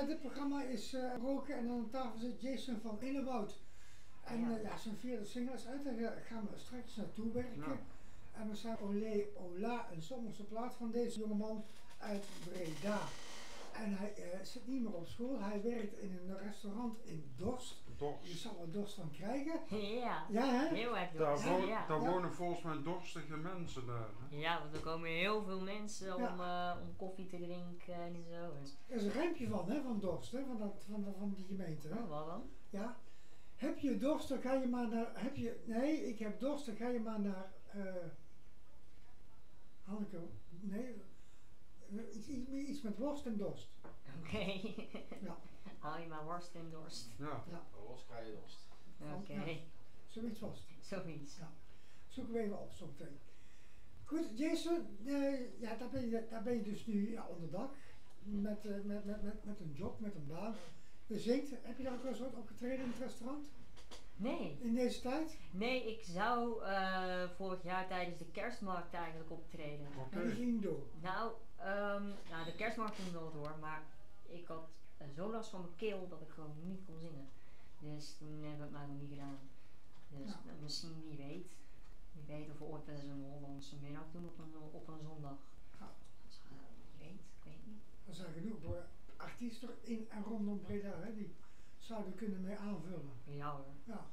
eh, dit programma is eh roken en aan tafel zit Jason van Innewoud. En Ja. ja. ja, zijn vierde single is uit, daar gaan we straks naartoe werken. Ja. En we zijn Olé Ola, een zomerse plaat van deze jongeman uit Breda. En hij eh, zit niet meer op school, hij werkt in een restaurant in Dorst. Je Dorst. zal er dorst van krijgen. Ja, Ja, hè? heel erg Daar, dorst. Ja. daar Ja. wonen volgens mij dorstige mensen daar. hè? ja, want er komen heel veel mensen om, eh, om koffie te drinken en zo. Dus, Er is een rijmpje van, hè, van Dorst, hè, van, dat, van, van die gemeente. Hè? oh, wat dan? Ja. Heb je dorst, dan ga je maar naar. Heb je, nee, ik heb dorst, dan ga je maar naar. eh Hanneke, nee. Iets, iets, iets met worst en dorst. Oké. Ja, Haal je maar worst en dorst. Ja. Los krijg je dorst. Oké, Ja. zoiets was het. zoiets. Ja. Zoeken we even op zometeen. Goed, Jason, eh, ja, daar, ben je, daar ben je dus nu ja, onder dak. Met, eh, met, met, met, met een job, met een baan. Je zingt, heb je daar ook wel eens wat opgetreden in het restaurant? Nee, In deze tijd? nee, ik zou eh, vorig jaar tijdens de kerstmarkt eigenlijk optreden. Oké. Maar die ging door. Nou, ehm, nou, de kerstmarkt ging wel door, maar ik had eh, zo last van mijn keel dat ik gewoon niet kon zingen. Dus toen hebben we het maar nog niet gedaan. Dus Ja. nou, misschien wie weet. Wie weet of we ooit wel eens een Hollandse middag doen op een, op een zondag. Ja. Dus, wie weet, ik weet niet. Er zijn genoeg artiesten in en rondom Breda hè, die zouden kunnen mee aanvullen. Ja hoor, Ja.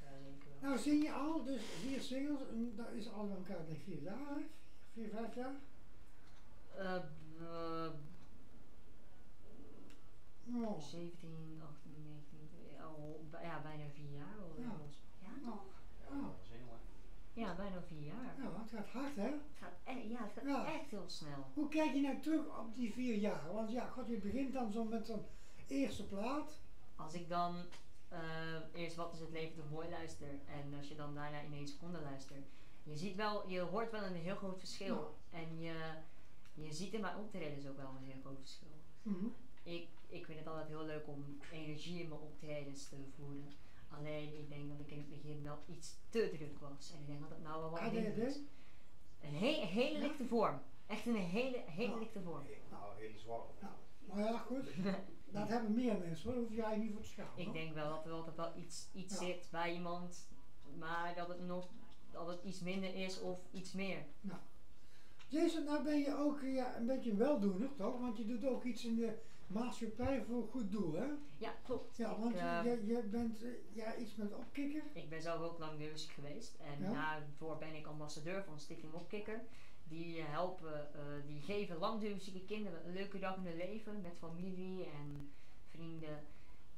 ja, zeker wel. Nou zing je al, dus vier singles, en dat is al bij elkaar denk vier jaar, vier, vijf jaar. Eh, eh, Nou, 17, 18, 19, al, ja, bijna vier jaar al. Ja. Ja, nou, Ja, Oh. heel lang. ja, bijna vier jaar. ja, het gaat hard hè. Het gaat, e- ja, het gaat Ja. echt heel snel. Hoe kijk je nou terug op die vier jaar? Want ja, god, je begint dan zo met zo'n eerste plaat. Als ik dan eh, eerst Wat is het leven toch mooi luister en als je dan daarna in één seconde luistert. Je ziet wel, je hoort wel een heel groot verschil. En je, je ziet in mijn optredens ook wel een heel groot verschil. Mhm. Ik, ik vind het altijd heel leuk om energie in mijn optredens te voeren. Alleen ik denk dat ik in het begin wel iets te druk was. En ik denk dat het nou wel wat minder is. Een he- hele lichte vorm. Echt een hele, hele lichte vorm. Nou, hele zware. Nou, maar ja, goed. Dat hebben meer mensen, daar hoef jij niet voor te schamen. Ik denk wel dat er altijd wel iets, iets Ja. zit bij iemand, maar dat het nog dat het iets minder is of iets meer. Jason, nou ben je ook eh, ja, een beetje een weldoener, toch? Want je doet ook iets in de maatschappij voor een goed doel, hè? Ja, klopt. Ja, ik, want eh, je, je bent eh, ja, iets met opkikker. ik ben zelf ook langdurig geweest en Ja? daarvoor ben ik ambassadeur van Stichting Opkikker. Die eh, helpen, eh, die geven langdurige kinderen een leuke dag in hun leven met familie en vrienden.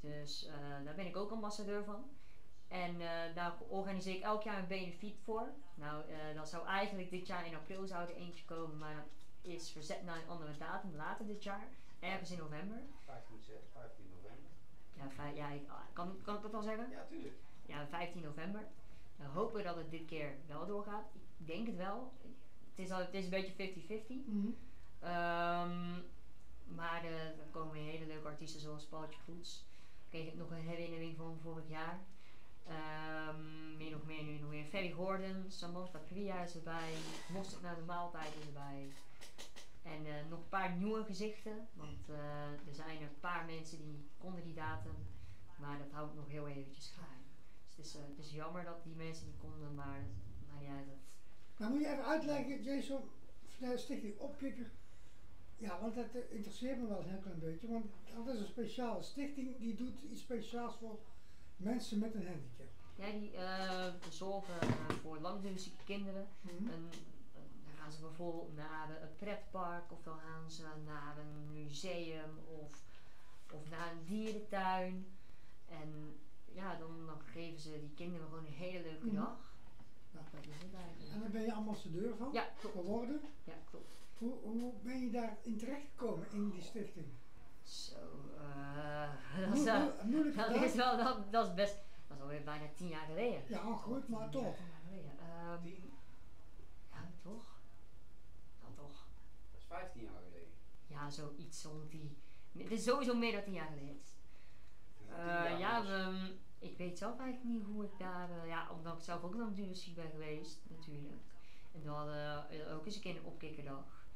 Dus eh, daar ben ik ook ambassadeur van. En daar organiseer ik elk jaar een benefiet voor. Nou, dat zou eigenlijk dit jaar in april zou er eentje komen, maar is verzet naar een andere datum, later dit jaar, ergens in november. 15, ze- 15 november. Ja, ja ik, ah, kan, kan ik dat al zeggen? Ja, tuurlijk. Ja, 15 november. We hopen dat het dit keer wel doorgaat. Ik denk het wel. Het is, al, het is een beetje 50-50. Mhm. Ehm, maar eh, er komen hele leuke artiesten zoals Paultje Poets. Kreeg ik nog een herinnering van vorig jaar. Ehm, meer nog meer nu nog meer. Ferry Gordon, Samantha Priya is erbij. Mosterd naar de maaltijd is erbij. En eh, nog een paar nieuwe gezichten. Want eh, er zijn een paar mensen die konden die datum. Maar dat houdt nog heel eventjes geheim. Dus het is, eh, het is jammer dat die mensen niet konden. Maar maar ja, dat, Nou moet je even uitleggen, Jason, de stichting Opkikker. Ja, want dat eh, interesseert me wel een heel klein beetje. Want dat is een speciale stichting die doet iets speciaals voor mensen met een handicap. Ja, die eh, zorgen eh, voor langdurige kinderen. Mhm. Een- dan gaan ze bijvoorbeeld naar een pretpark of dan gaan ze naar een museum of, of naar een dierentuin. En ja, dan, dan geven ze die kinderen gewoon een hele leuke Mhm. dag. Ja. Dat is het En eigenlijk. daar ben je ambassadeur van Ja, klopt. geworden. Ja, klopt. Hoe, hoe ben je daarin terechtgekomen in die stichting? Zo, eh, dat, is, Moe- moe- moeilijk dat is wel, dat, dat is best, dat is alweer bijna tien jaar geleden. Ja, goed, maar Tien toch. jaar geleden. Ehm, 10, ja, toch? Dan toch. dat is 15 jaar geleden. Ja, zoiets rond die. Het is sowieso meer dan tien jaar geleden. Tien Eh, jaar ja, dus. Ik weet zelf eigenlijk niet hoe ik daar. eh, ja, omdat ik zelf ook lang ziek ben geweest, natuurlijk. En toen hadden we ook eens een keer een opkikkerdag.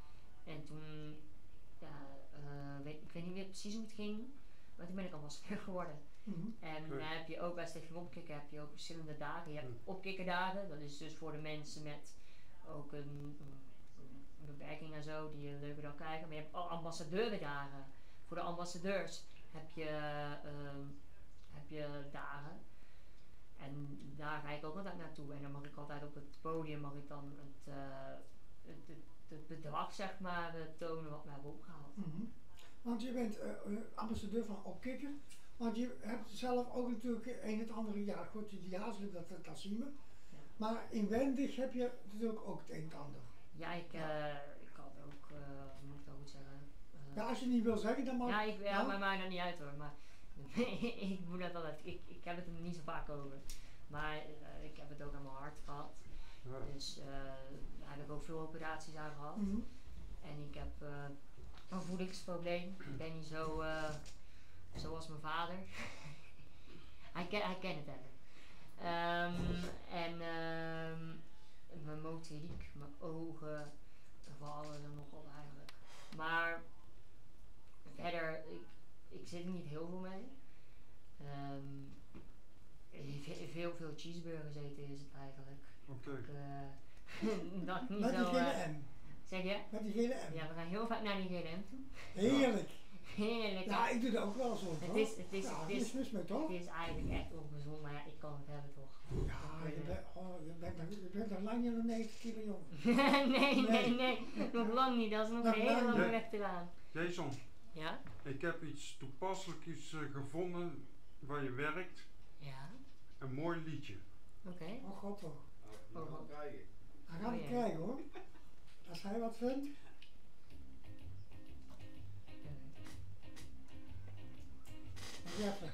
En toen. Ja, eh, weet, ik weet niet meer precies hoe het ging. Maar toen ben ik ambassadeur geworden. Mhm. En dan heb je ook bij Stichting Opkikken heb je ook verschillende dagen. Je hebt Hmm. opkikkerdagen, dat is dus voor de mensen met ook een, een- beperking en zo, die een leuke dag krijgen. Maar je hebt ambassadeurendagen. Voor de ambassadeurs heb je, ehm, heb je dagen. En daar ga ik ook altijd naartoe. En dan mag ik altijd op het podium mag ik dan het, eh, het, het, het bedrag zeg maar, eh, tonen wat we hebben opgehaald. Mhm. Want je bent eh, ambassadeur van Opkikker. Want je hebt zelf ook natuurlijk een het andere jaar, goed, die jaarselijk, dat, dat, zien we. Ja. Maar inwendig heb je natuurlijk ook het een en ander. Ja, ik, Ja. ik had ook, hoe moet ik dat goed zeggen? Ja, als je niet wil zeggen, dan mag Ja, ik, ja, Ja? maar mij dat niet uit hoor. Maar ik moet dat altijd. Ik, ik heb het er niet zo vaak over. Maar eh, ik heb het ook aan mijn hart gehad. Ja. Dus eh, daar heb ik ook veel operaties aan gehad. Mhm. En ik heb eh, een voedingsprobleem. Ik ben niet zo eh, zoals mijn vader. hij, ken, hij kent het hebben. Ehm, en ehm, mijn motoriek, mijn ogen vallen er nogal eigenlijk. Maar verder, ik, ik zit er niet heel veel mee. Ehm, ve- veel, veel cheeseburgers eten is het eigenlijk. Oké. Ik, eh, dat niet Met die gele eh, M. zeg je? Met die gele M. Ja, we gaan heel vaak naar die GLM toe. Heerlijk. Heerlijk. Ja, ik doe dat ook wel zo. het hoor. is, het is, ja, het is, mis mee toch? het is eigenlijk echt ongezond, maar ja, ik kan het hebben toch. Ja, je bent, oh, je bent, nog- je bent nog lang niet aan 90 kilo jong. nee, nee, Nee. nee, nog lang niet. Dat is nog Nog een hele lang lange weg te gaan. Jason, Ja? ik heb iets toepasselijk iets eh, gevonden waar je werkt. Ja. Een mooi liedje. Oké. Oh god toch. Die Oh, oh. krijgen. Hij gaat Oh, het ja. krijgen hoor. Als hij wat vindt. Even.